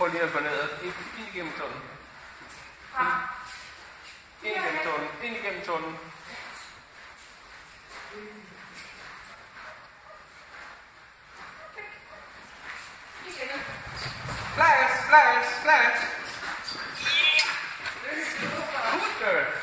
Prøv lige at gå ned ind, ind igennem tunnelen. Ind, ind igennem tunnelen. Ind igennem tunnelen. Flags, flags, flags. Yeah! Good girl.